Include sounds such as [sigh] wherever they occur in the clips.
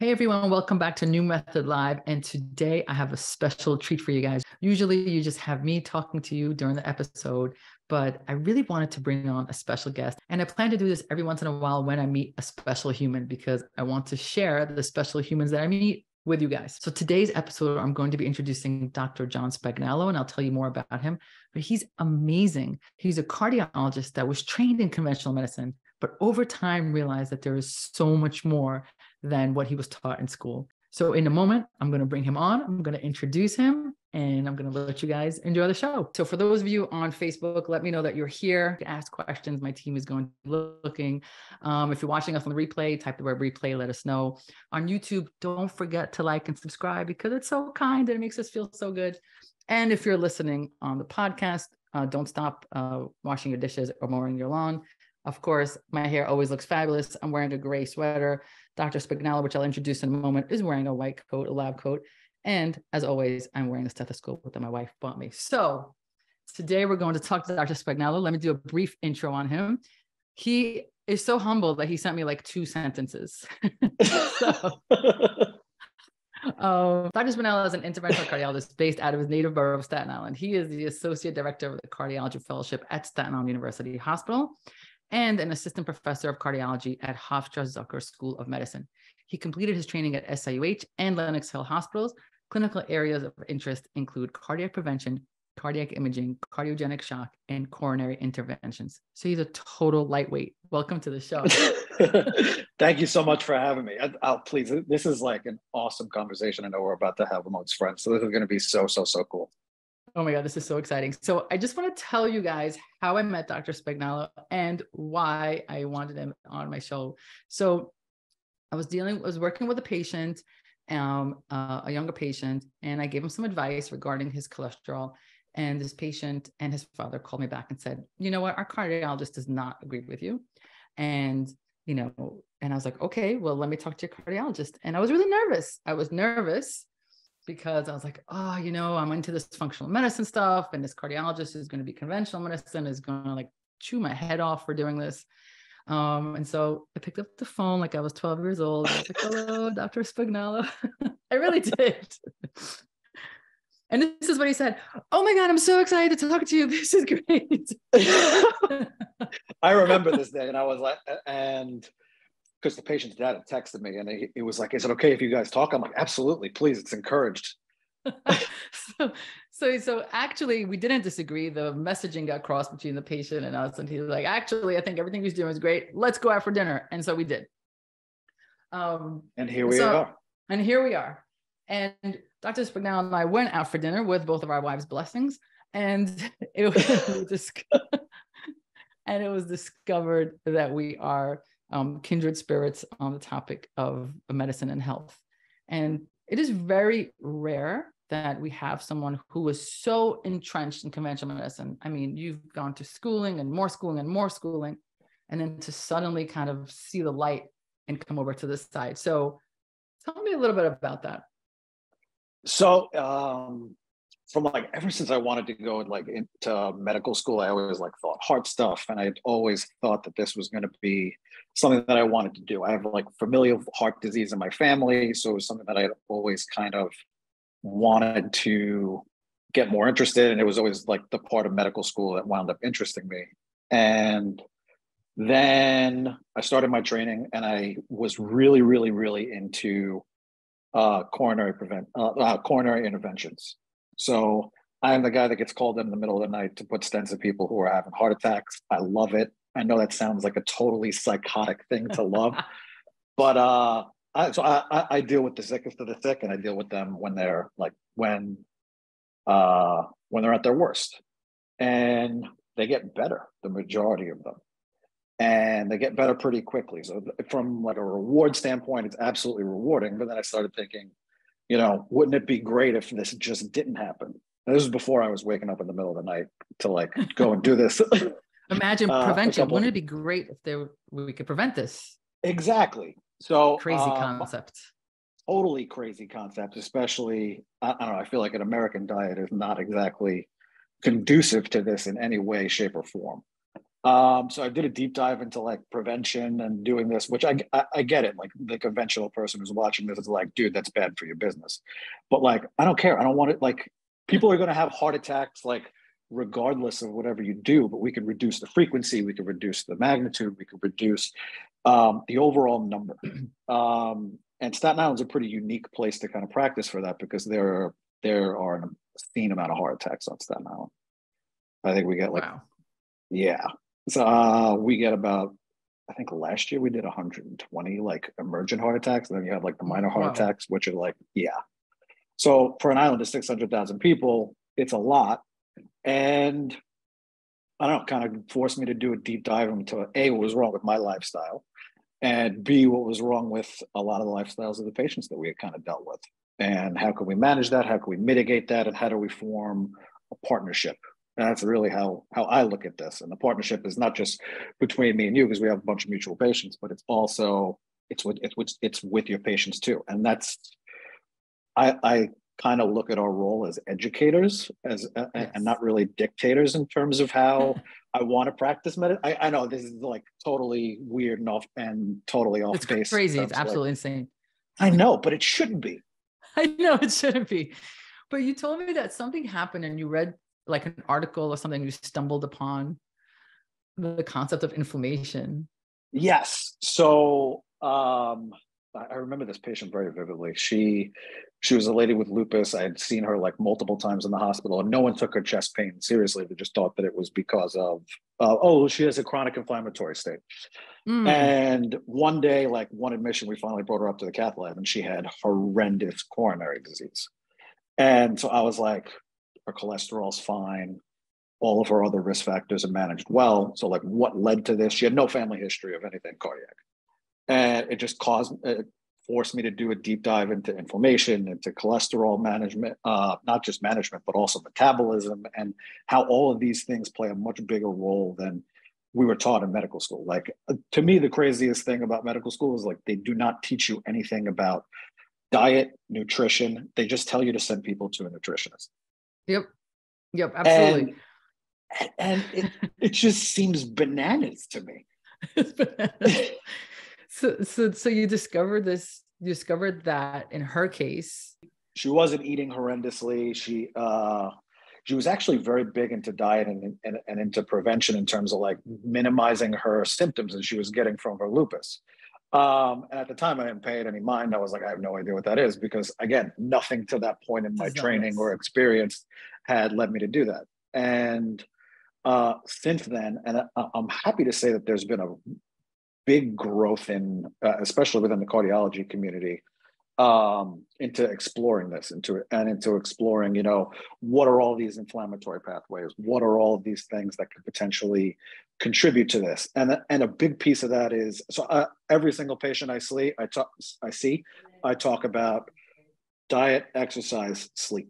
Hey everyone, welcome back to Knew Method Live. And today I have a special treat for you guys. Usually you just have me talking to you during the episode, but I really wanted to bring on a special guest. And I plan to do this every once in a while when I meet a special human because I want to share the special humans that I meet with you guys. So today's episode, I'm going to be introducing Dr. John Spagnola, and I'll tell you more about him. But he's amazing. He's a cardiologist that was trained in conventional medicine, but over time realized that there is so much more than what he was taught in school. So, in a moment, I'm going to bring him on. I'm going to introduce him and I'm going to let you guys enjoy the show. So, for those of you on Facebook, let me know that you're here. To ask questions. My team is going to be looking. Um, if you're watching us on the replay, type the word replay, let us know. On YouTube, don't forget to like and subscribe because it's so kind and it makes us feel so good. And if you're listening on the podcast, uh, don't stop uh, washing your dishes or mowing your lawn. Of course, my hair always looks fabulous. I'm wearing a gray sweater. Dr. Spagnola, which I'll introduce in a moment, is wearing a white coat, a lab coat. And as always, I'm wearing a stethoscope that my wife bought me. So today we're going to talk to Dr. Spagnola. Let me do a brief intro on him. He is so humble that he sent me like two sentences. [laughs] so, [laughs] um, Dr. Spagnola is an interventional cardiologist based out of his native borough of Staten Island. He is the associate director of the cardiology fellowship at Staten Island University Hospital and an assistant professor of cardiology at Hofstra Zucker School of Medicine. He completed his training at SIUH and Lenox Hill Hospitals. Clinical areas of interest include cardiac prevention, cardiac imaging, cardiogenic shock, and coronary interventions. So he's a total lightweight. Welcome to the show. [laughs] Thank you so much for having me. I, will please. This is like an awesome conversation. I know we're about to have amongst friends, so this is going to be so so so cool. Oh my God, this is so exciting. So I just want to tell you guys how I met Dr. Spagnola and why I wanted him on my show. So I was dealing, I was working with a patient, um, uh, a younger patient, and I gave him some advice regarding his cholesterol. And this patient and his father called me back and said, you know what, our cardiologist does not agree with you. And, you know, and I was like, okay, well, let me talk to your cardiologist. And I was really nervous. I was nervous because I was like, oh, you know, I'm into this functional medicine stuff, and this cardiologist is going to be conventional medicine is going to like chew my head off for doing this. Um, and so I picked up the phone like I was 12 years old. I was like, [laughs] hello, Dr. Spagnola. [laughs] I really did. [laughs] and this is what he said. Oh my God, I'm so excited to talk to you. This is great. I remember this day, and I was like, and because the patient's dad had texted me and he, he, was like, "Is it okay if you guys talk?" I'm like, "Absolutely, please. It's encouraged." [laughs] so, so, so actually, we didn't disagree. The messaging got crossed between the patient and us, and he was like, "Actually, I think everything he's doing is great. Let's go out for dinner." And so we did. Um, and here we so, are. And here we are. And Dr. Spagnola and I went out for dinner with both of our wives' blessings, and [laughs] it was, [laughs] and it was discovered that we are um, kindred spirits on the topic of medicine and health. And it is very rare that we have someone who is so entrenched in conventional medicine. I mean, you've gone to schooling and more schooling and more schooling, and then to suddenly kind of see the light and come over to this side. So, tell me a little bit about that. So, um, from like ever since I wanted to go like into medical school, I always like thought heart stuff, and I always thought that this was going to be something that I wanted to do. I have like familial heart disease in my family, so it was something that I always kind of wanted to get more interested, and it was always like the part of medical school that wound up interesting me. And then I started my training, and I was really, really, really into uh, coronary prevent uh, uh, coronary interventions. So I am the guy that gets called in the middle of the night to put stents in people who are having heart attacks. I love it. I know that sounds like a totally psychotic thing to love, [laughs] but uh, I, so I, I deal with the sickest of the sick, and I deal with them when they're like when uh, when they're at their worst, and they get better. The majority of them, and they get better pretty quickly. So from like a reward standpoint, it's absolutely rewarding. But then I started thinking, you know, wouldn't it be great if this just didn't happen? And this was before I was waking up in the middle of the night to like go and do this. [laughs] Imagine [laughs] uh, prevention. Wouldn't it be great if there we could prevent this? Exactly. So crazy uh, concept. Totally crazy concept, especially I, I don't know. I feel like an American diet is not exactly conducive to this in any way, shape, or form. Um, so I did a deep dive into like prevention and doing this, which I, I, I get it. Like the conventional person who's watching this is like, dude, that's bad for your business. But like, I don't care. I don't want it. Like, people are going to have heart attacks, like regardless of whatever you do. But we can reduce the frequency, we can reduce the magnitude, we can reduce um, the overall number. [clears throat] Um, and Staten Island's a pretty unique place to kind of practice for that because there are there are an obscene amount of heart attacks on Staten Island. I think we get like, wow. yeah, so uh, we get about, I think last year we did 120 like emergent heart attacks. And then you have like the minor heart wow. attacks, which are like, yeah. So for an island of 600,000 people, it's a lot. And I don't know, kind of forced me to do a deep dive into A, what was wrong with my lifestyle, and B, what was wrong with a lot of the lifestyles of the patients that we had kind of dealt with. And how can we manage that? How can we mitigate that? And how do we form a partnership and that's really how how I look at this. And the partnership is not just between me and you because we have a bunch of mutual patients, but it's also it's with it's with it's with your patients too. And that's I I kind of look at our role as educators as yes. and not really dictators in terms of how [laughs] I want to practice medicine. I, I, know this is like totally weird and off and totally off it's base. Crazy. It's absolutely like, insane. I know, but it shouldn't be. [laughs] I know it shouldn't be. But you told me that something happened and you read like an article or something you stumbled upon the concept of inflammation. Yes. So um i remember this patient very vividly. She she was a lady with lupus. I had seen her like multiple times in the hospital and no one took her chest pain seriously. They just thought that it was because of uh, oh she has a chronic inflammatory state. Mm. and one day like one admission we finally brought her up to the cath lab and she had horrendous coronary disease. And so i was like her cholesterol's fine. All of her other risk factors are managed well. So, like, what led to this? She had no family history of anything cardiac, and it just caused it forced me to do a deep dive into inflammation, into cholesterol management, uh, not just management, but also metabolism, and how all of these things play a much bigger role than we were taught in medical school. Like to me, the craziest thing about medical school is like they do not teach you anything about diet, nutrition. They just tell you to send people to a nutritionist. Yep. Yep. Absolutely. And, and it, it just seems bananas to me. [laughs] so, so, so you discovered this, you discovered that in her case, she wasn't eating horrendously. She, uh, she was actually very big into diet and, and, and into prevention in terms of like minimizing her symptoms that she was getting from her lupus. Um, and at the time, I didn't pay it any mind. I was like, I have no idea what that is because, again, nothing to that point in my training or experience had led me to do that. And uh, since then, and I, am happy to say that there's been a big growth in, uh, especially within the cardiology community, um, into exploring this, into and into exploring, you know, what are all these inflammatory pathways? What are all of these things that could potentially contribute to this? And and a big piece of that is so uh, every single patient I see, I talk, I see, I talk about diet, exercise, sleep.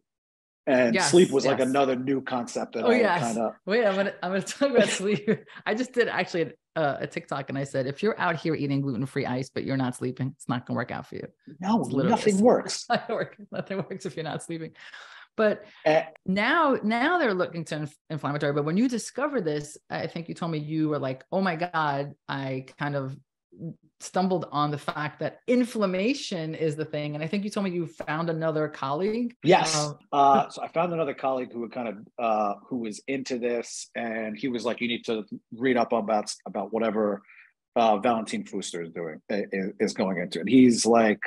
And yes, sleep was yes. like another new concept that oh, I yes. kind of wait. I'm gonna I'm gonna talk about sleep. [laughs] I just did actually a, a TikTok and I said, if you're out here eating gluten free ice but you're not sleeping, it's not gonna work out for you. No, nothing [laughs] works. nothing works if you're not sleeping. But uh, now, now they're looking to inf- inflammatory. But when you discovered this, I think you told me you were like, "Oh my god!" I kind of stumbled on the fact that inflammation is the thing. And I think you told me you found another colleague. Yes. Uh, uh, so I found another colleague who kind of uh, who was into this, and he was like, "You need to read up about about whatever uh, Valentin Fuster is doing is, is going into." And he's like,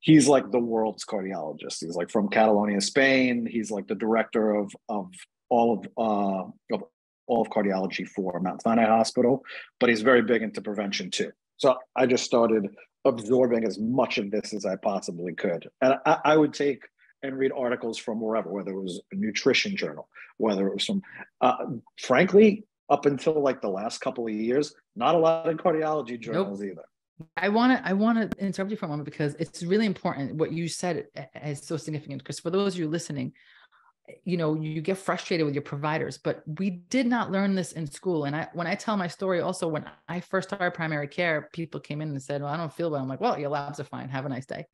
he's like the world's cardiologist. He's like from Catalonia, Spain. He's like the director of of all of uh, of all of cardiology for Mount Sinai Hospital, but he's very big into prevention too. So I just started absorbing as much of this as I possibly could. And I, I would take and read articles from wherever, whether it was a nutrition journal, whether it was from, uh, frankly, up until like the last couple of years, not a lot of cardiology journals nope. either. I want to I want to interrupt you for a moment because it's really important. What you said is so significant. Because for those of you listening, you know you get frustrated with your providers but we did not learn this in school. And i when i tell my story also when i first started primary care people came in and said well i don't feel well. I'm like well your labs are fine. Have a nice day.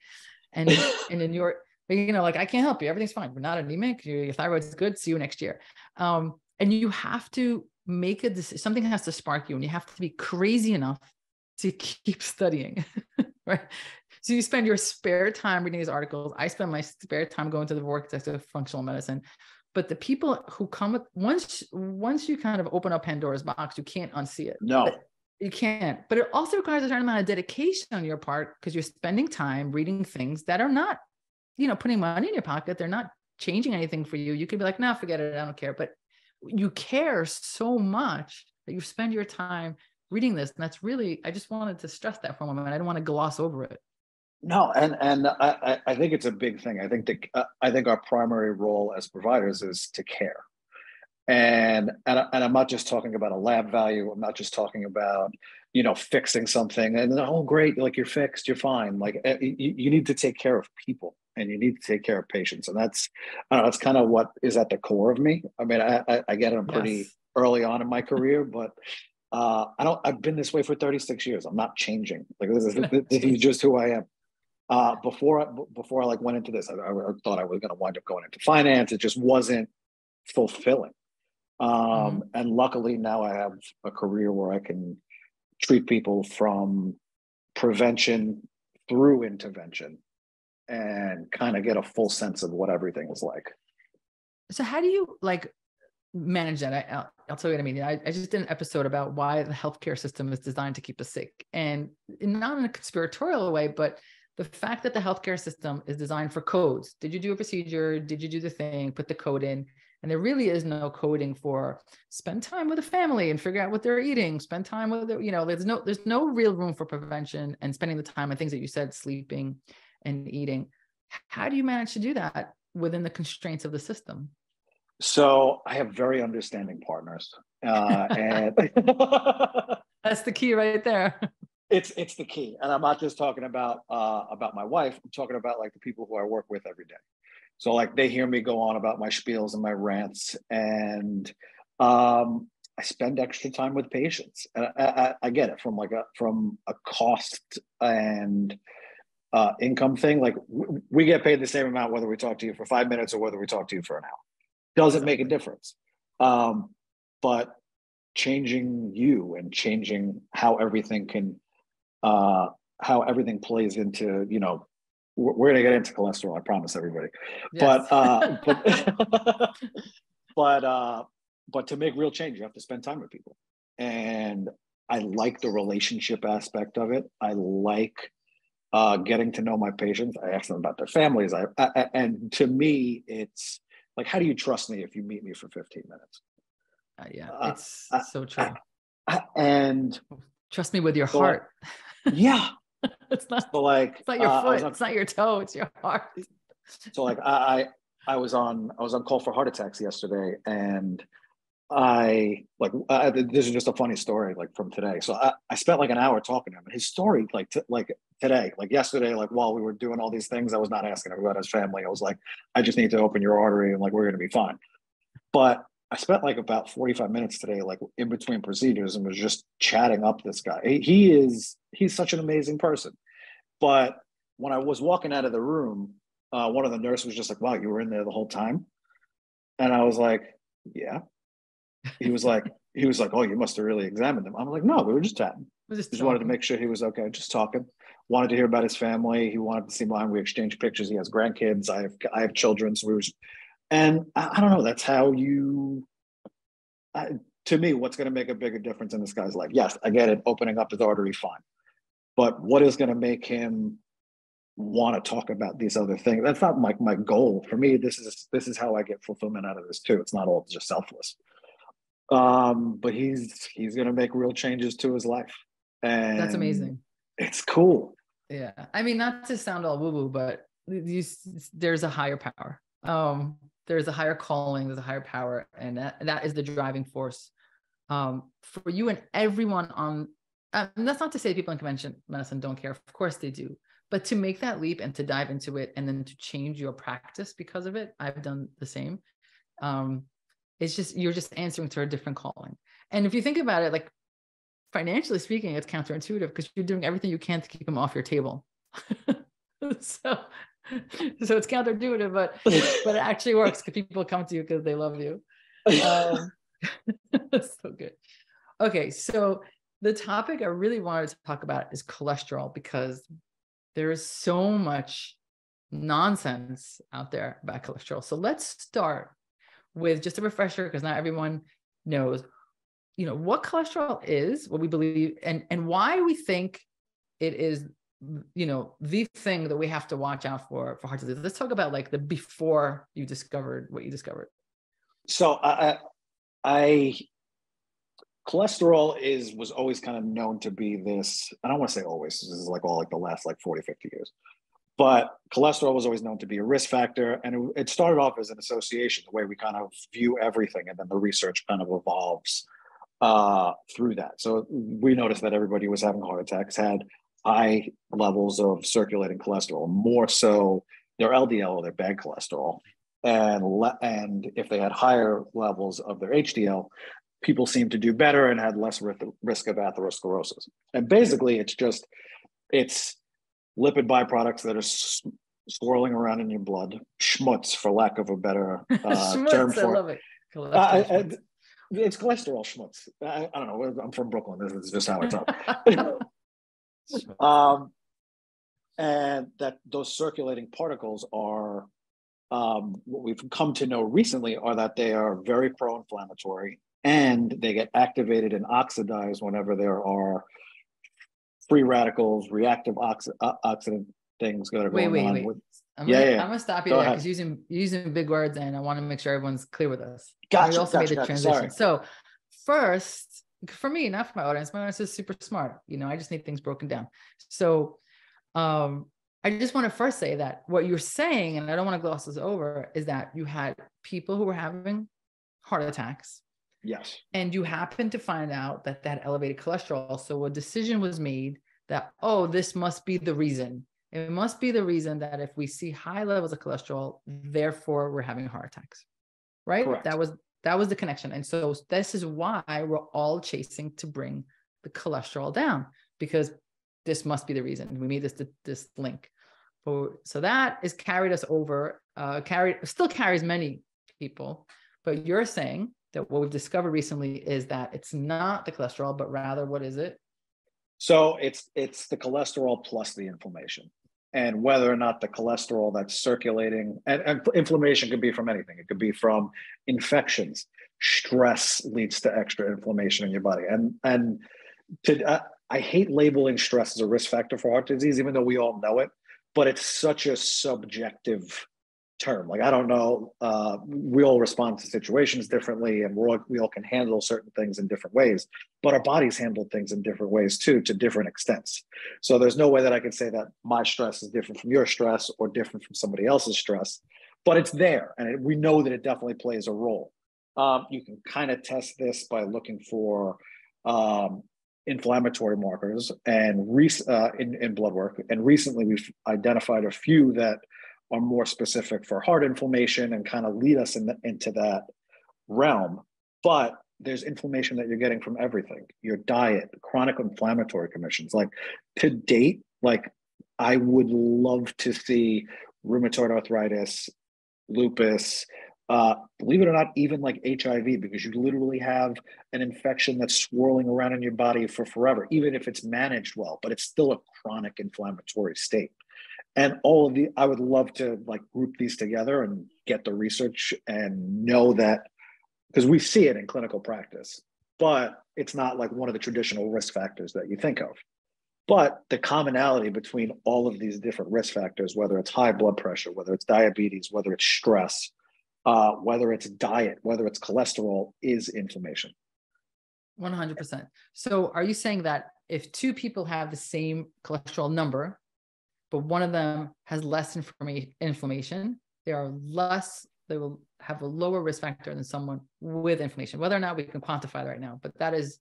And [laughs] and in your you know like i can't help you. Everything's fine. We're not anemic. Your, your thyroid's good. See you next year. Um, and you have to make a decision something has to spark you and you have to be crazy enough to keep studying [laughs] right so you spend your spare time reading these articles. I spend my spare time going to the vortex of functional medicine. But the people who come with once once you kind of open up pandora's box you can't unsee it. No. You can't. But it also requires a certain amount of dedication on your part because you're spending time reading things that are not you know putting money in your pocket. They're not changing anything for you. You could be like no forget it. I don't care. But you care so much that you spend your time reading this. And that's really i just wanted to stress that for a moment. I don't want to gloss over it no and and i i think it's a big thing i think that uh, i think our primary role as providers is to care and and, and i'm not just talking about a lab value i'm not just talking about you know fixing something and then, oh great like you're fixed you're fine like eh, you, you need to take care of people and you need to take care of patients and that's I don't know, that's kind of what is at the core of me i mean i i, I get it pretty yes. early on in my career but uh, I don't. I've been this way for 36 years. I'm not changing. Like this is [laughs] this is just who I am. Uh, before I, before I like went into this, I, I thought I was going to wind up going into finance. It just wasn't fulfilling. Um, mm-hmm. And luckily now I have a career where I can treat people from prevention through intervention and kind of get a full sense of what everything is like. So how do you like manage that? I, will I'll tell you what I mean. I, I, just did an episode about why the healthcare system is designed to keep us sick, and not in a conspiratorial way, but the fact that the healthcare system is designed for codes. Did you do a procedure? Did you do the thing? Put the code in. And there really is no coding for spend time with a family and figure out what they're eating. Spend time with, you know, there's no there's no real room for prevention and spending the time on things that you said, sleeping and eating. How do you manage to do that within the constraints of the system? So I have very understanding partners, uh, and [laughs] that's the key right there. It's it's the key, and I'm not just talking about uh, about my wife. I'm talking about like the people who I work with every day. So like they hear me go on about my spiels and my rants, and um, I spend extra time with patients. And I, I, I, get it from like a from a cost and uh, income thing. Like we get paid the same amount whether we talk to you for five minutes or whether we talk to you for an hour doesn't make a difference. Um, but changing you and changing how everything can, uh, how everything plays into, you know, we're, going to get into cholesterol. I promise everybody. Yes. But, uh, but, [laughs] but, uh, but to make real change, you have to spend time with people. And I like the relationship aspect of it. I like uh, getting to know my patients. I ask them about their families. I, I, and to me, it's like, how do you trust me if you meet me for 15 minutes? Uh, yeah, uh, it's uh, so true. and trust me with your so heart. yeah. [laughs] it's not so like it's not your uh, foot, on, it's not your toe, it's your heart. [laughs] So like I, I I was on I was on call for heart attacks yesterday and I like uh, this is just a funny story like from today. So I, I spent like an hour talking to him. And his story like t- like today, like yesterday, like while we were doing all these things, I was not asking him about his family. I was like, I just need to open your artery and like we're gonna be fine. But I spent like about 45 minutes today, like in between procedures, and was just chatting up this guy. He, he is he's such an amazing person. But when I was walking out of the room, uh, one of the nurses was just like, "Wow, you were in there the whole time," and I was like, "Yeah." he was like, he was like, oh, you must have really examined him. I'm like, no, we were just chatting. We just, just wanted to make sure he was okay. Just talking. Wanted to hear about his family. He wanted to see mine. We exchanged pictures. He has grandkids. I have I have children. So we were, and I, I don't know. That's how you. I, to me, what's going to make a bigger difference in this guy's life? Yes, I get it. Opening up his artery, fine. But what is going to make him want to talk about these other things? That's not my my goal. For me, this is this is how I get fulfillment out of this too. It's not all just selfless um but he's he's gonna make real changes to his life and that's amazing it's cool yeah i mean not to sound all woo woo but you, there's a higher power um there's a higher calling there's a higher power and that, that is the driving force um for you and everyone on and that's not to say people in convention medicine don't care of course they do but to make that leap and to dive into it and then to change your practice because of it i've done the same um it's just you're just answering to a different calling. And if you think about it, like financially speaking, it's counterintuitive because you're doing everything you can to keep them off your table. [laughs] so [laughs] so it's counterintuitive, but [laughs] but it actually works because people come to you because they love you. Um, [laughs] so good. Okay, so the topic I really wanted to talk about is cholesterol because there is so much nonsense out there about cholesterol. So let's start with just a refresher because not everyone knows you know what cholesterol is what we believe and and why we think it is you know the thing that we have to watch out for for heart disease. Let's talk about like the before you discovered what you discovered. So i i cholesterol is was always kind of known to be this i don't want to say always this is like all like the last like 40 50 years. But cholesterol was always known to be a risk factor and it, it started off as an association the way we kind of view everything and then the research kind of evolves uh, through that. So we noticed that everybody was having heart attacks had high levels of circulating cholesterol, more so their LDL or their bad cholesterol. And, le- and if they had higher levels of their HDL, people seemed to do better and had less risk of atherosclerosis. And basically, it's just it's lipid byproducts that are swirling around in your blood, schmutz, for lack of a better [laughs] uh, term for I love it. Uh, it's cholesterol schmutz. I, I, don't know. I'm from Brooklyn. This is just how it's [laughs] up. Um, and that those circulating particles are um, what we've come to know recently are that they are very pro-inflammatory and they get activated and oxidized whenever there are free radicals, reactive oxi- uh, oxidant things that are going wait, wait, on. Wait. With, I'm yeah, gonna, yeah. I'm gonna stop you Go there because using using big words, and I want to make sure everyone's clear with us. Gotcha. We also gotcha, made the gotcha, transition. sorry. So first, for me, not for my audience, my audience is super smart. You know, I just need things broken down. So um, I just want to first say that what you're saying, and I don't want to gloss this over, is that you had people who were having heart attacks. Yes. And you happened to find out that that elevated cholesterol. So a decision was made that, oh, this must be the reason it must be the reason that if we see high levels of cholesterol, therefore we're having heart attacks. Right? Correct. That was that was the connection. And so this is why we're all chasing to bring the cholesterol down because this must be the reason we made this this link. So that is carried us over, uh, carried still carries many people, but you're saying that what we've discovered recently is that it's not the cholesterol, but rather what is it? So it's it's the cholesterol plus the inflammation and whether or not the cholesterol that's circulating and, and, inflammation could be from anything. It could be from infections. Stress leads to extra inflammation in your body. And and to, i hate labeling stress as a risk factor for heart disease even though we all know it but it's such a subjective term. Like I don't know, uh, we all respond to situations differently, and we're all, we all can handle certain things in different ways. But our bodies handle things in different ways too, to different extents. So there's no way that I can say that my stress is different from your stress or different from somebody else's stress. But it's there, and it, we know that it definitely plays a role. Um, you can kind of test this by looking for um, inflammatory markers and uh, in, in blood work. And recently, we've identified a few that are more specific for heart inflammation and kind of lead us in the, into that realm. But there's inflammation that you're getting from everything your diet, chronic inflammatory conditions. Like to date, like I would love to see rheumatoid arthritis, lupus, uh, believe it or not, even like HIV, because you literally have an infection that's swirling around in your body for forever, even if it's managed well, but it's still a chronic inflammatory state and all of the i would love to like group these together and get the research and know that because we see it in clinical practice but it's not like one of the traditional risk factors that you think of. But the commonality between all of these different risk factors whether it's high blood pressure whether it's diabetes whether it's stress uh, whether it's diet whether it's cholesterol is inflammation. 100% so are you saying that if two people have the same cholesterol number but one of them has less inflammation. They are less, they will have a lower risk factor than someone with inflammation, whether or not we can quantify right now. But that is,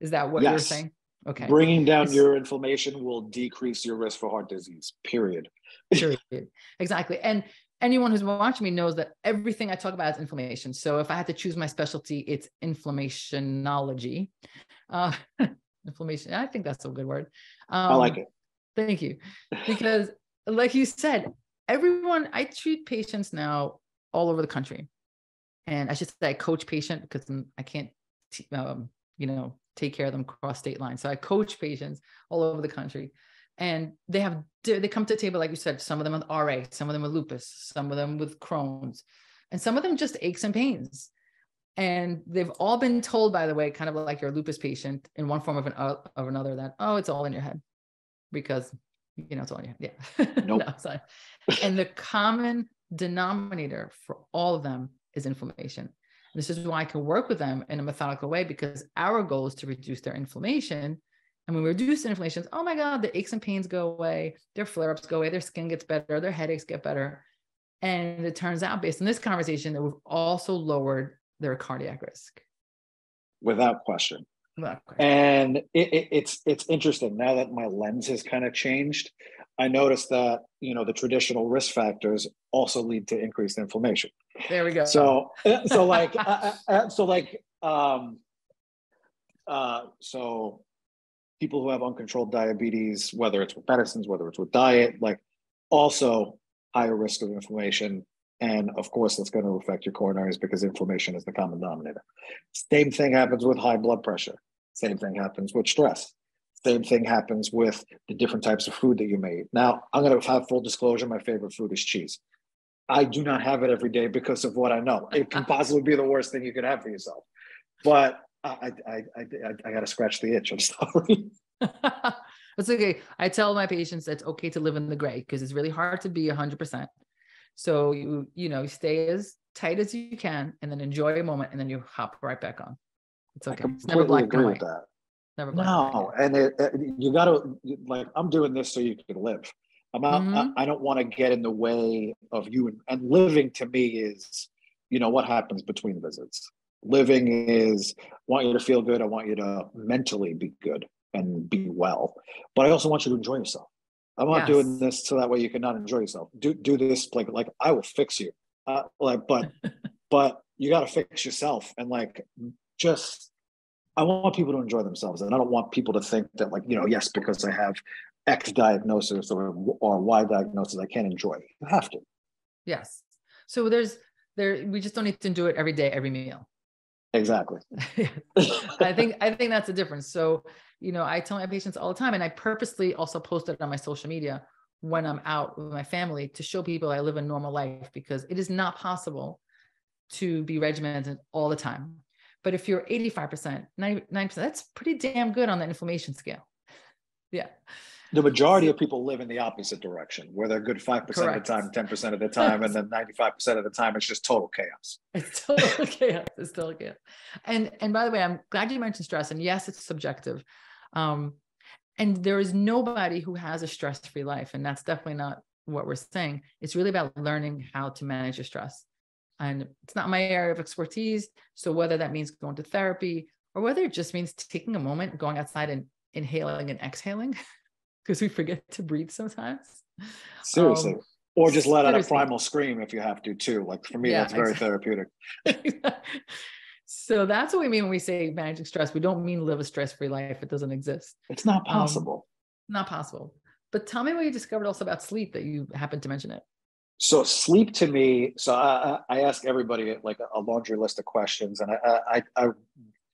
is that what yes. you're saying? Okay. Bringing down it's, your inflammation will decrease your risk for heart disease, period. [laughs] period. Exactly. And anyone who's watching me knows that everything I talk about is inflammation. So if I had to choose my specialty, it's inflammationology. Uh, [laughs] inflammation. I think that's a good word. Um, I like it. Thank you. Because, like you said, everyone, I treat patients now all over the country. and I should say I coach patient because I can't, um, you know, take care of them cross state lines. So I coach patients all over the country, and they have they come to the table like you said. Some of them with RA, some of them with lupus, some of them with Crohn's, and some of them just aches and pains. And they've all been told, by the way, kind of like your lupus patient in one form of an of another, that oh, it's all in your head, because you know it's in. Yeah, [laughs] nope. no, sorry. and the common denominator for all of them is inflammation. This is why I can work with them in a methodical way because our goal is to reduce their inflammation. And when we reduce inflammation, oh my God, the aches and pains go away, their flare ups go away, their skin gets better, their headaches get better. And it turns out, based on this conversation, that we've also lowered their cardiac risk. Without question. And it, it, it's it's interesting now that my lens has kind of changed. I noticed that you know the traditional risk factors also lead to increased inflammation. There we go. So so [laughs] like uh, uh, so like um uh so people who have uncontrolled diabetes, whether it's with medicines, whether it's with diet, like also higher risk of inflammation and of course, that's going to affect your coronaries because inflammation is the common denominator. Same thing happens with high blood pressure. Same thing happens with stress. Same thing happens with the different types of food that you may eat. Now, I'm going to have full disclosure. My favorite food is cheese. I do not have it every day because of what I know. It can possibly be the worst thing you could have for yourself. But I, I, I, I, got to scratch the itch. I'm [laughs] sorry. [laughs] That's okay. I tell my patients it's okay to live in the gray because it's really hard to be 100%. So you you know stay as tight as you can, and then enjoy a moment, and then you hop right back on. It's okay. I it's never black agree with that. Never black no, and it, it, you got to like I'm doing this so you can live. I'm not. Mm-hmm. I, I, don't want to get in the way of you. And, and living to me is, you know, what happens between visits. Living is I want you to feel good. I want you to mentally be good and be well, but I also want you to enjoy yourself. I'm not yes. doing this so that way you can not enjoy yourself. Do do this like like I will fix you. Uh, like, but [laughs] but you got to fix yourself and like just I want people to enjoy themselves, and I don't want people to think that like you know yes because I have X diagnosis or or Y diagnosis I can't enjoy. You have to. Yes. So there's there we just don't need to do it every day, every meal. Exactly. [laughs] I think I think that's the difference. So you know, I tell my patients all the time, and I purposely also post it on my social media when I'm out with my family to show people I live a normal life because it is not possible to be regimented all the time. But if you're 85%, 99%, that's pretty damn good on the inflammation scale. Yeah. The majority of people live in the opposite direction, where they're good 5% Correct. of the time, 10% of the [laughs] time, and then 95% of the time, it's just total chaos. It's total [laughs] chaos. It's total chaos. And, and by the way, I'm glad you mentioned stress. And yes, it's subjective. Um, and there is nobody who has a stress free life. And that's definitely not what we're saying. It's really about learning how to manage your stress. And it's not my area of expertise. So whether that means going to therapy or whether it just means taking a moment, going outside and inhaling and exhaling, [laughs] because we forget to breathe sometimes. Seriously. Um, or just let seriously. out a primal scream if you have to too. Like for me, yeah, that's very exactly. therapeutic. [laughs] So that's what we mean when we say managing stress. We don't mean live a stress-free life. It doesn't exist. It's not um, possible. Um, not possible. But tell me what you discovered also about sleep that you happened to mention it. So sleep to me. So I, I ask everybody like a laundry list of questions, and I I, I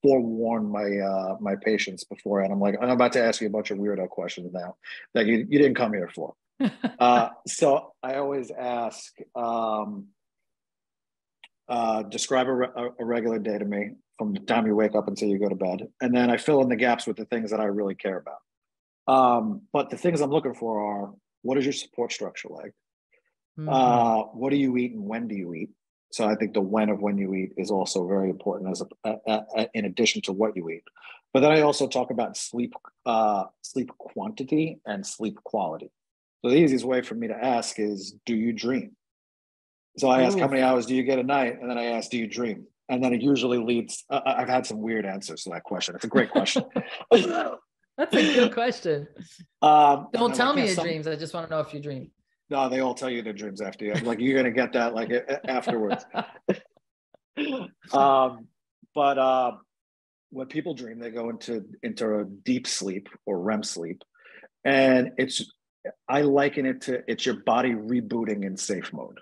forewarn my uh, my patients before, and I'm like, I'm about to ask you a bunch of weirdo questions now that you you didn't come here for. [laughs] uh, so I always ask. Um, uh, describe a, re- a, regular day to me from the time you wake up until you go to bed. And then I fill in the gaps with the things that I really care about. Um, but the things I'm looking for are what is your support structure like? Mm-hmm. Uh, what do you eat and when do you eat? So I think the when of when you eat is also very important as a, a, a, in addition to what you eat. But then I also talk about sleep, uh, sleep quantity and sleep quality. So the easiest way for me to ask is, do you dream? So I ask, how many hours do you get a night? And then I ask, do you dream? And then it usually leads, uh, I've had some weird answers to that question. It's a great question. [laughs] [laughs] That's a good question. Um, Don't tell like, me yeah, your some, dreams. I just want to know if you dream. No, they all tell you their dreams after you. Like you're going to get that like afterwards. [laughs] um, but uh, when people dream, they go into into a deep sleep or REM sleep, and it's I liken it to it's your body rebooting in safe mode.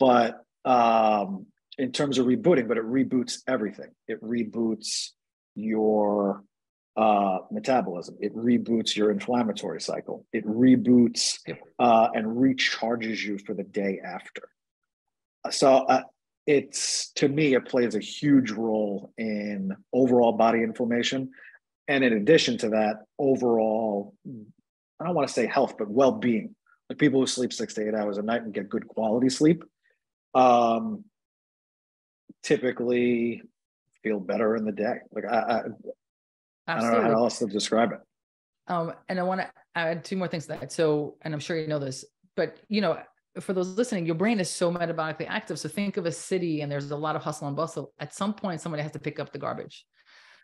But um, in terms of rebooting, but it reboots everything. It reboots your uh, metabolism. It reboots your inflammatory cycle. It reboots uh, and recharges you for the day after. So uh, it's to me, it plays a huge role in overall body inflammation, and in addition to that, overall, I don't want to say health, but well-being. Like people who sleep six to eight hours a night and get good quality sleep, um, typically feel better in the day. Like I, I, I don't know how else to describe it. Um, and I want to add two more things to that. So, and I'm sure you know this, but you know, for those listening, your brain is so metabolically active. So think of a city and there's a lot of hustle and bustle. At some point, somebody has to pick up the garbage.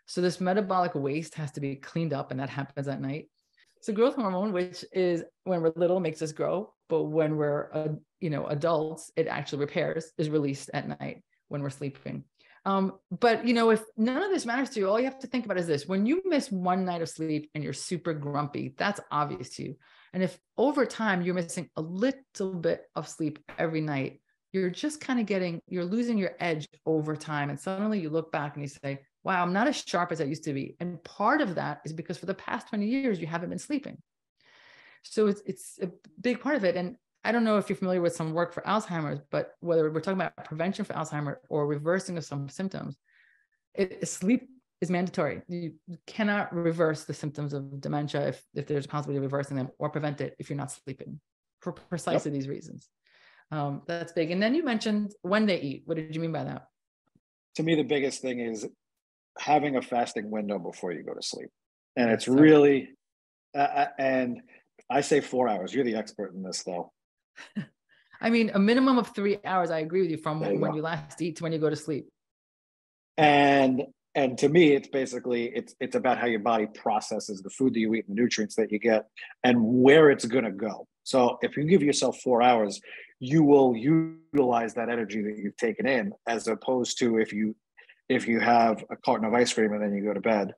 So this metabolic waste has to be cleaned up, and that happens at night. So growth hormone, which is when we're little, makes us grow, but when we're uh, you know adults, it actually repairs, is released at night when we're sleeping. Um, but you know, if none of this matters to you, all you have to think about is this: when you miss one night of sleep and you're super grumpy, that's obvious to you. And if over time you're missing a little bit of sleep every night, you're just kind of getting, you're losing your edge over time. And suddenly you look back and you say, wow, I'm not as sharp as I used to be. And part of that is because for the past 20 years, you haven't been sleeping. So it's, it's a big part of it. And I don't know if you're familiar with some work for Alzheimer's, but whether we're talking about prevention for Alzheimer or reversing of some symptoms, it, sleep is mandatory. You cannot reverse the symptoms of dementia if, if there's a possibility of reversing them or prevent it if you're not sleeping for precisely yep. these reasons. Um, that's big. And then you mentioned when they eat. What did you mean by that? To me, the biggest thing is having a fasting window before you go to sleep. And it's really, uh, uh, and I say four hours. You're the expert in this, though. [laughs] I mean, a minimum of three hours. I agree with you from you when go. you last eat to when you go to sleep. And and to me, it's basically it's it's about how your body processes the food that you eat, the nutrients that you get, and where it's going to go. So if you give yourself four hours, you will utilize that energy that you've taken in, as opposed to if you if you have a carton of ice cream and then you go to bed.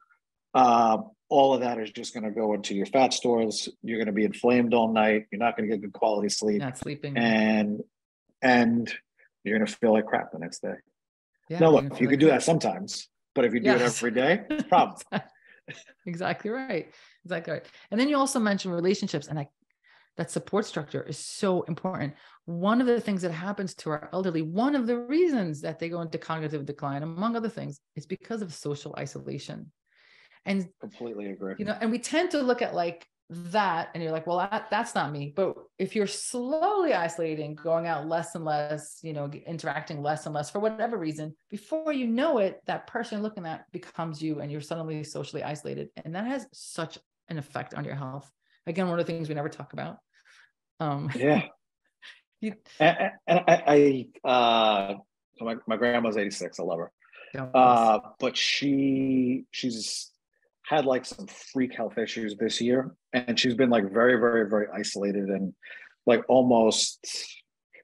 Uh, all of that is just going to go into your fat stores. You're going to be inflamed all night. You're not going to get good quality sleep. Not sleeping. And and you're going to feel like crap the next day. Yeah, now look, you like can do that sometimes, but if you do yes. it every day, it's a [laughs] problem. exactly right. Exactly right. And then you also mentioned relationships, and I, that support structure is so important. One of the things that happens to our elderly, one of the reasons that they go into cognitive decline, among other things, is because of social isolation. And completely agree. You know, and we tend to look at like that and you're like, well, that, that's not me. But if you're slowly isolating, going out less and less, you know, interacting less and less for whatever reason, before you know it, that person looking at becomes you and you're suddenly socially isolated. And that has such an effect on your health. Again, one of the things we never talk about. Um, yeah. [laughs] you, and, and I, I uh, my, my grandma's 86. I love her. Uh, but she, she's had like some freak health issues this year and she's been like very very very isolated and like almost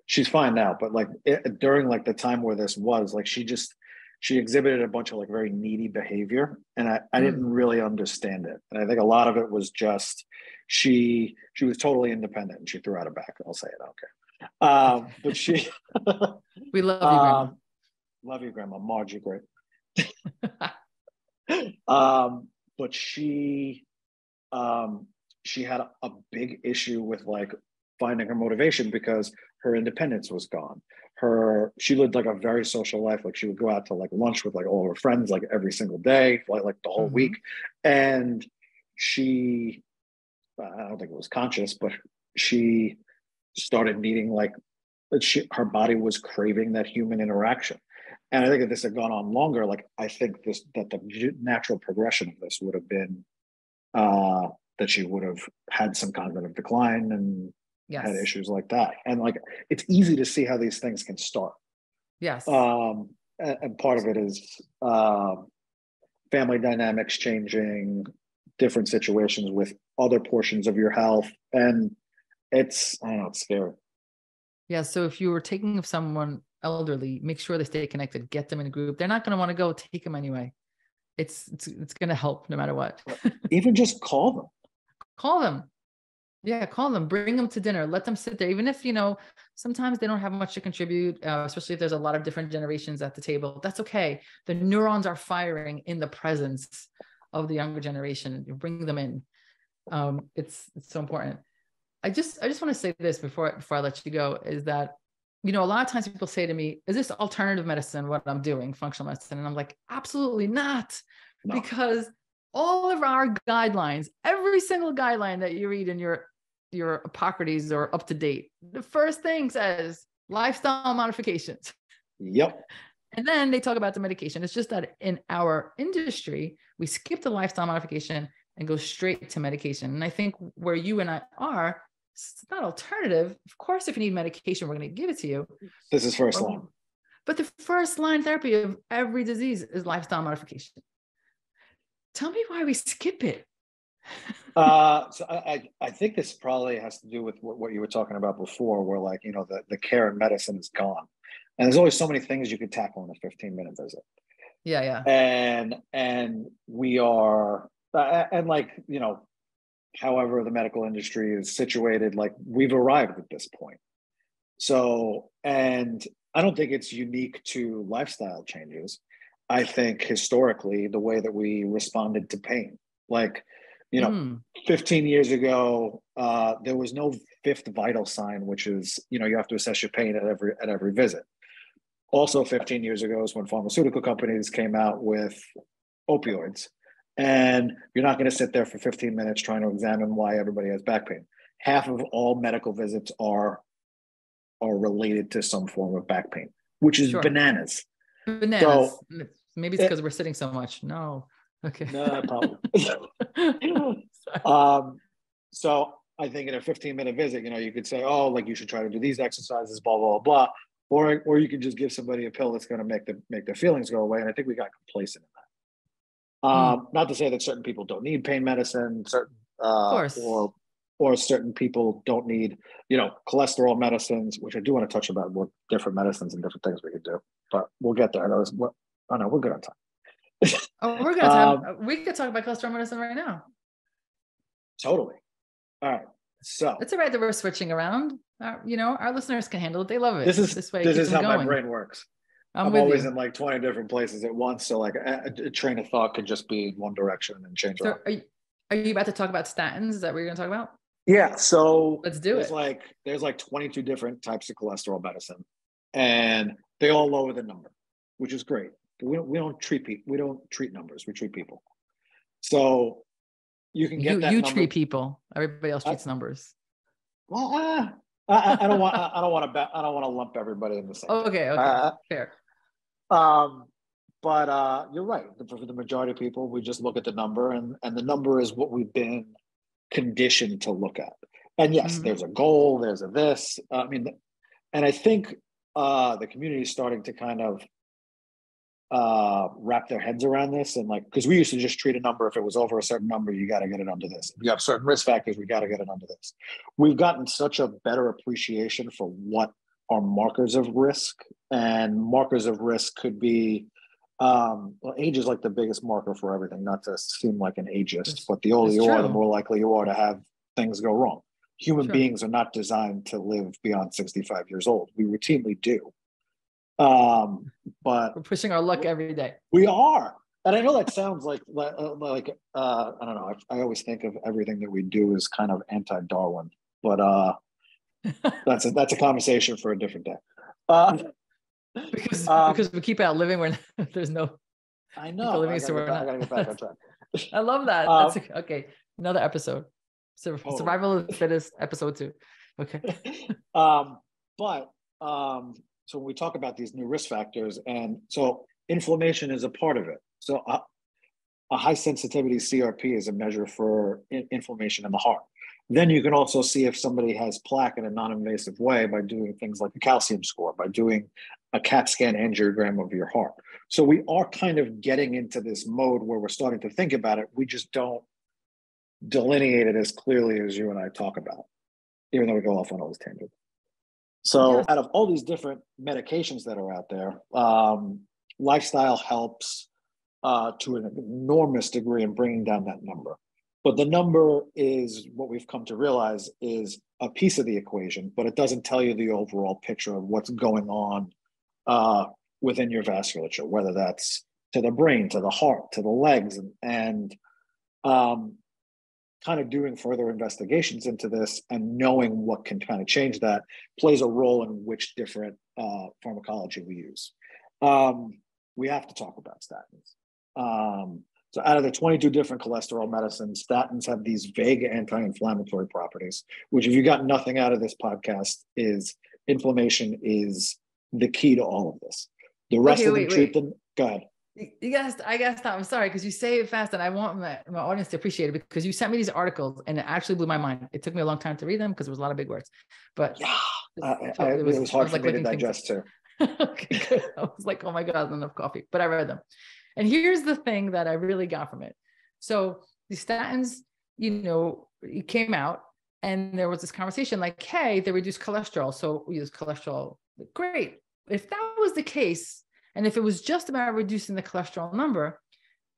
she's fine now but like it, during like the time where this was like she just she exhibited a bunch of like very needy behavior and i, I mm. didn't really understand it. And i think a lot of it was just she she was totally independent and she threw out a back. I'll say it okay um but she [laughs] we love you grandma. Um, love you grandma. Margie great. [laughs] Um but she um, she had a, big issue with like finding her motivation because her independence was gone. Her she lived like a very social life. Like she would go out to like lunch with like all her friends like every single day like like the whole mm-hmm. week. And she i don't think it was conscious but she started needing like she her body was craving that human interaction and I think if this had gone on longer, like I think this that the natural progression of this would have been uh, that she would have had some cognitive decline and yes. had issues like that. And like it's easy to see how these things can start. Yes. Um, and, and part of it is uh, family dynamics changing, different situations with other portions of your health, and it's I don't know, it's scary. Yeah. So if you were taking of someone elderly, make sure they stay connected, get them in a group. They're not going to want to go take them anyway. It's it's it's going to help no matter what. Even just call them. [laughs] Call them. Yeah, call them, bring them to dinner, let them sit there. Even if, you know, sometimes they don't have much to contribute, uh, especially if there's a lot of different generations at the table. That's okay. The neurons are firing in the presence of the younger generation. You bring them in. Um, it's it's so important. I just I just want to say this before before I let you go is that you know a lot of times people say to me, "Is this alternative medicine what I'm doing, functional medicine?" And I'm like, "Absolutely not," no. because all of our guidelines, every single guideline that you read in your your Epocrates or up to date, the first thing says lifestyle modifications. Yep. [laughs] And then they talk about the medication. It's just that in our industry, we skip the lifestyle modification and go straight to medication. And I think where you and I are, it's not alternative. Of course, if you need medication, we're going to give it to you. This is first line. But the first line therapy of every disease is lifestyle modification. Tell me why we skip it. [laughs] uh, so I, I think this probably has to do with what, what you were talking about before, where like, you know, the, the care and medicine is gone. And there's always so many things you could tackle in a 15 minute visit. Yeah, yeah. And and we are uh, and like, you know, however the medical industry is situated, like we've arrived at this point. So, and I don't think it's unique to lifestyle changes. I think historically, the way that we responded to pain, like, you know, mm. 15 years ago, uh, there was no fifth vital sign, which is, you know, you have to assess your pain at every at every visit. Also, 15 years ago is when pharmaceutical companies came out with opioids and you're not going to sit there for 15 minutes trying to examine why everybody has back pain. Half of all medical visits are are related to some form of back pain, which is sure. bananas. Bananas. So, Maybe it's because we're sitting so much. No. Okay. No, probably. [laughs] um, so I think in a 15 minute visit, you know, you could say, oh, like you should try to do these exercises, blah, blah, blah. Or, or you can just give somebody a pill that's going to make the make their feelings go away. And I think we got complacent. Um, mm. Not to say that certain people don't need pain medicine, certain uh, or or certain people don't need, you know, cholesterol medicines, which I do want to touch about what different medicines and different things we could do. But we'll get there. Was, what, oh no, we're good on time. oh, we're good on time. Um, we could talk about cholesterol medicine right now. Totally. All right. So it's all right that we're switching around. Uh, you know, our listeners can handle it. They love it. This is this way. This is how going. my brain works. I'm, I'm always you. in like 20 different places at once. So like a, a, train of thought could just be in one direction and change. So are you, are you about to talk about statins? Is that what you're going to talk about? Yeah. So let's do it. Like there's like 22 different types of cholesterol medicine, and they all lower the number, which is great. But we don't we don't treat people. We don't treat numbers. We treat people. So you can get you, that. You treat people. Everybody else treats I, numbers. Well, uh, I, I, don't want. I don't want to. I don't want to lump everybody in the same. [laughs] okay. Okay. Uh, Fair. Um, but uh, you're right. For the majority of people, we just look at the number, and and the number is what we've been conditioned to look at. And yes, mm-hmm. there's a goal. There's a this. Uh, I mean, and I think uh, the community is starting to kind of uh, wrap their heads around this and like because we used to just treat a number if it was over a certain number you got to get it under this if you have certain risk factors we got to get it under this we've gotten such a better appreciation for what are markers of risk and markers of risk could be um, well, age is like the biggest marker for everything not to seem like an ageist but the older you are the more likely you are to have things go wrong human sure. beings are not designed to live beyond 65 years old we routinely do um, but we're pushing our luck every day. We are. And I know that sounds like like, uh, like uh, I don't know. I, I, always think of everything that we do as kind of anti-Darwin, but uh, that's a, that's a conversation for a different day. Uh, [laughs] because um, because we keep outliving when [laughs] there's no. I know. Living, I, gotta so we're not. I, get back on track. [laughs] I love that. Um, that's okay. Another episode. Survival of the fittest, episode two. Okay. um, but um, so when we talk about these new risk factors, and so inflammation is a part of it. So a, a high sensitivity CRP is a measure for in, inflammation in the heart. Then you can also see if somebody has plaque in a non-invasive way by doing things like a calcium score, by doing a CAT scan angiogram of your heart. So we are kind of getting into this mode where we're starting to think about it. We just don't delineate it as clearly as you and I talk about, even though we go off on all these tangents. So, out of all these different medications that are out there, um, lifestyle helps uh, to an enormous degree in bringing down that number. But the number is what we've come to realize is a piece of the equation, but it doesn't tell you the overall picture of what's going on uh, within your vasculature, whether that's to the brain, to the heart, to the legs, and, and um, kind of doing further investigations into this and knowing what can kind of change that plays a role in which different uh, pharmacology we use. Um, we have to talk about statins. Um, so out of the 22 different cholesterol medicines, statins have these vague anti-inflammatory properties, which if you got nothing out of this podcast is inflammation is the key to all of this. The rest okay, of them treat them. Go ahead. You guys, I guess I'm sorry because you say it fast, and I want my, my audience to appreciate it because you sent me these articles, and it actually blew my mind. It took me a long time to read them because there was a lot of big words, but yeah, uh, I, it, was, it was hard for like me to digest too. [laughs] okay, good. I was like, oh my god, enough coffee, but I read them. And here's the thing that I really got from it. So the statins, you know, it came out and there was this conversation like, hey, they reduce cholesterol. So we use cholesterol. Great. If that was the case, and if it was just about reducing the cholesterol number,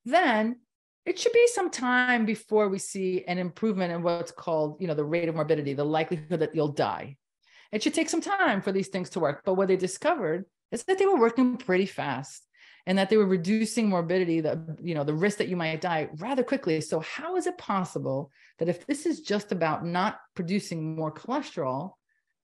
then it should be some time before we see an improvement in what's called, you know, the rate of morbidity, the likelihood that you'll die. It should take some time for these things to work. But what they discovered is that they were working pretty fast and that they were reducing morbidity, the you know the risk that you might die rather quickly. So how is it possible that if this is just about not producing more cholesterol,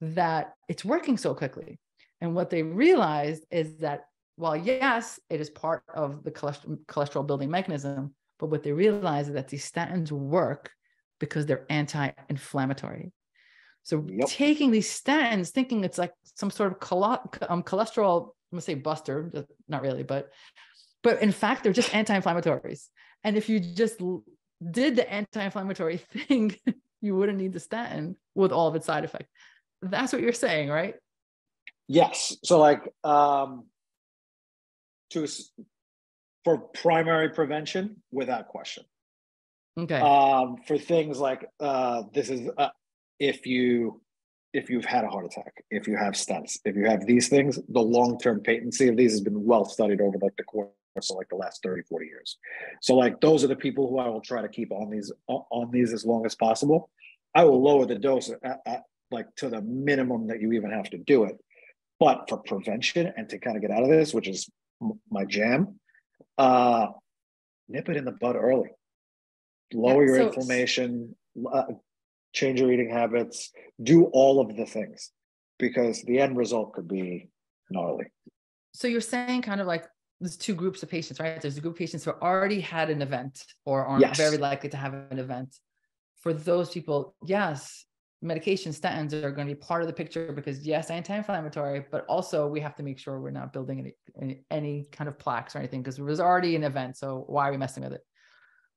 that it's working so quickly? And what they realized is that while yes, it is part of the cholesterol building mechanism, but what they realized is that these statins work because they're anti-inflammatory. So yep. taking these statins, thinking it's like some sort of um, cholesterol I'm gonna say buster, not really, but but in fact, they're just [laughs] anti-inflammatories. And if you just did the anti-inflammatory [laughs] thing, you wouldn't need the statin with all of its side effects. That's what you're saying, right? Yes. So like um to for primary prevention without question. Okay. Um for things like uh this is uh, if you if you've had a heart attack, if you have stents, if you have these things, the long-term patency of these has been well studied over like the course of like the last 30, 40 years. So like those are the people who I will try to keep on these on these as long as possible. I will lower the dose at, at, like to the minimum that you even have to do it. But for prevention and to kind of get out of this, which is my jam, uh, nip it in the bud early. Lower yeah, your so, inflammation, uh, change your eating habits, do all of the things because the end result could be gnarly. So you're saying kind of like there's two groups of patients, right? There's a group of patients who already had an event or are yes. very likely to have an event. For those people, yes, medication statins are going to be part of the picture because yes, anti-inflammatory, but also we have to make sure we're not building any any, any kind of plaques or anything because there was already an event. So why are we messing with it?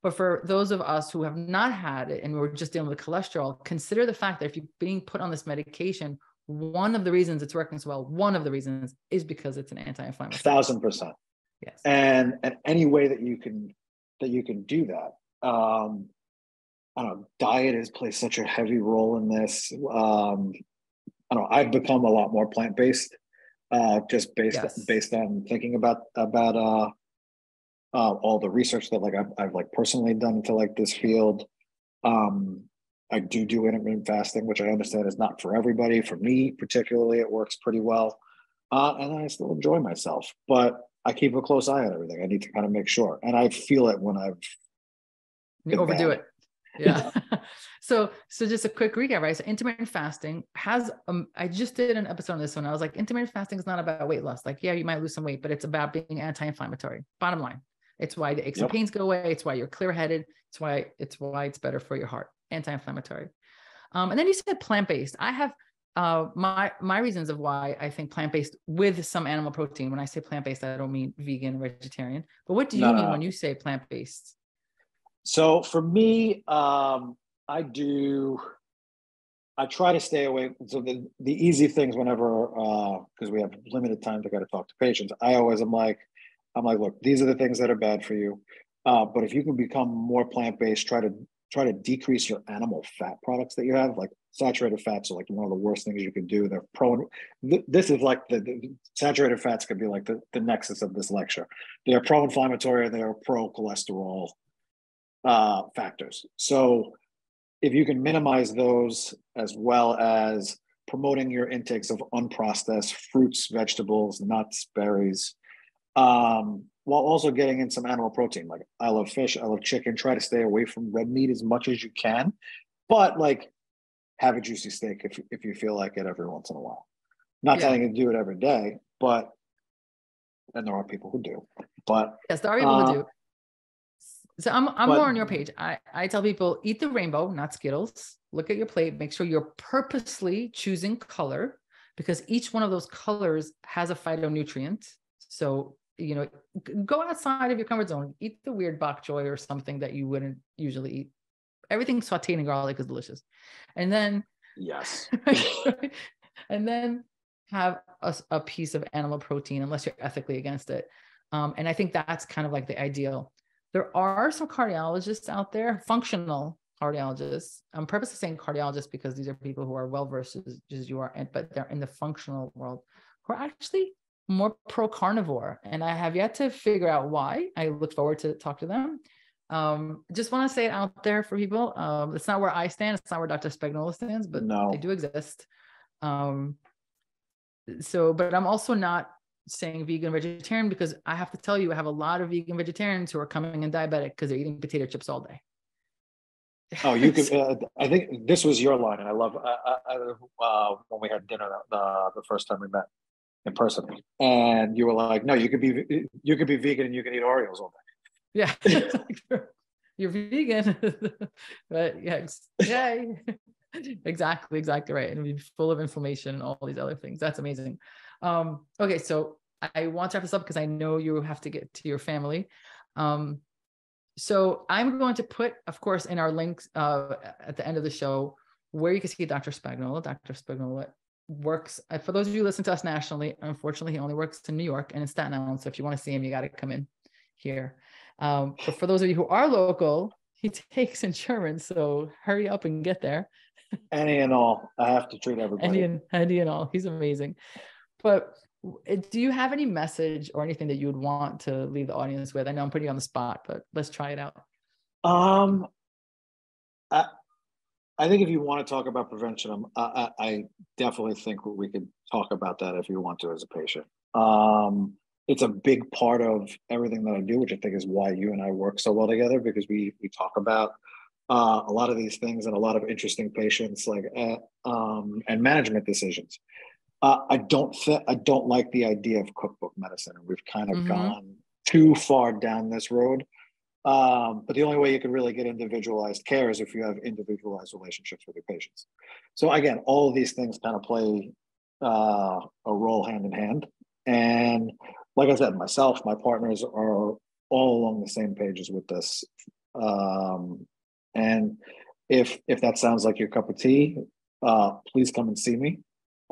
But for those of us who have not had it and we're just dealing with cholesterol, consider the fact that if you're being put on this medication, one of the reasons it's working so well, one of the reasons is because it's an anti-inflammatory. Thousand percent. Yes. And and any way that you can that you can do that. Um, I don't know, diet has played such a heavy role in this. Um, I don't know, I've become a lot more plant-based, uh, just based yes. based on thinking about about uh uh, all the research that like I've, I've like personally done into like this field. Um, I do do intermittent fasting, which I understand is not for everybody. For me, particularly, it works pretty well, uh, and I still enjoy myself. But I keep a close eye on everything. I need to kind of make sure, and I feel it when I've you overdo bad. it. Yeah. [laughs] so so just a quick recap, right? So intermittent fasting has um I just did an episode on this one. I was like, intermittent fasting is not about weight loss. Like, yeah, you might lose some weight, but it's about being anti-inflammatory. Bottom line. It's why the aches yep. and pains go away. It's why you're clear headed. It's why it's why it's better for your heart. Anti-inflammatory. Um, and then you said plant-based. I have uh, my my reasons of why I think plant-based with some animal protein. When I say plant-based, I don't mean vegan, or vegetarian. But what do you no, mean no. when you say plant-based? So for me, um, I do. I try to stay away. So the the easy things whenever because uh, we have limited time to got to talk to patients. I always am like, I'm like, look, these are the things that are bad for you. Uh, but if you can become more plant based, try to try to decrease your animal fat products that you have. Like saturated fats are like one of the worst things you can do. They're pro. This is like the, the saturated fats could be like the, the nexus of this lecture. They're pro-inflammatory. They're pro-cholesterol. uh, factors. So if you can minimize those as well as promoting your intakes of unprocessed fruits, vegetables, nuts, berries, um, while also getting in some animal protein. Like I love fish, I love chicken. Try to stay away from red meat as much as you can, but like have a juicy steak if if you feel like it every once in a while. Not yeah. telling you to do it every day, but and there are people who do. But yes, there are people uh, who do. So I'm I'm but, more on your page. I I tell people eat the rainbow, not Skittles. Look at your plate. Make sure you're purposely choosing color because each one of those colors has a phytonutrient. So you know, go outside of your comfort zone. Eat the weird bok choy or something that you wouldn't usually eat. Everything sauteed in garlic is delicious, and then yes, [laughs] and then have a, a, piece of animal protein unless you're ethically against it. Um, and I think that's kind of like the ideal. There are some cardiologists out there, functional cardiologists. I'm purposely saying cardiologists because these are people who are well versed as, as you are, but they're in the functional world who are actually more pro carnivore. And I have yet to figure out why. I look forward to talk to them. Um, just want to say it out there for people. Um, it's not where I stand. It's not where Dr. Spagnola stands, but no. they do exist. Um, so, but I'm also not saying vegan vegetarian because I have to tell you, I have a lot of vegan vegetarians who are coming in diabetic because they're eating potato chips all day. oh, you could. [laughs] Uh, I think this was your line, and I love uh, uh, when we had dinner the the first time we met in person, and you were like, "No, you could be you could be vegan and you can eat Oreos all day." Yeah, [laughs] you're vegan, [laughs] but yeah, yay. [laughs] exactly, exactly right. And be full of inflammation and all these other things. That's amazing. Um, okay, so I want to wrap this up because I know you have to get to your family. Um, so I'm going to put, of course, in our links uh, at the end of the show where you can see Dr. Spagnola. Dr. Spagnola works uh, for those of you who listen to us nationally. Unfortunately, he only works in New York and in Staten Island. So if you want to see him, you got to come in here. Um, but for those of you who are local, he [laughs] takes insurance. So hurry up and get there any and all. I have to treat [laughs] everybody. Any and, any and all. He's amazing. But do you have any message or anything that you would want to leave the audience with? I know I'm putting you on the spot, but let's try it out. Um, I, I think if you want to talk about prevention, I, I, I definitely think we could talk about that if you want to as a patient. Um, it's a big part of everything that I do, which I think is why you and I work so well together because we we talk about uh, a lot of these things and a lot of interesting patients like uh, um, and management decisions. Uh, I don't th- I don't like the idea of cookbook medicine, and we've kind of mm-hmm. gone too far down this road. Um, but the only way you can really get individualized care is if you have individualized relationships with your patients. So again, all of these things kind of play uh, a role hand in hand. And like I said, myself, my partners are all along the same pages with this. Um, and if if that sounds like your cup of tea, uh, please come and see me.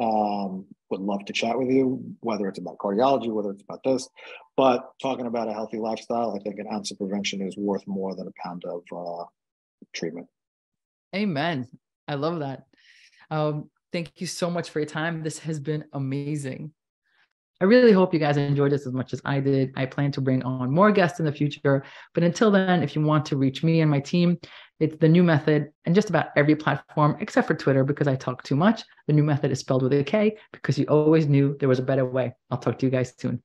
Um, would love to chat with you, whether it's about cardiology, whether it's about this. But talking about a healthy lifestyle, I think an ounce of prevention is worth more than a pound of uh, treatment. Amen. I love that. Um, thank you so much for your time. This has been amazing. I really hope you guys enjoyed this as much as I did. I plan to bring on more guests in the future. But until then, if you want to reach me and my team, it's the Knew Method and just about every platform except for Twitter because I talk too much. The Knew Method is spelled with a K because you always knew there was a better way. I'll talk to you guys soon.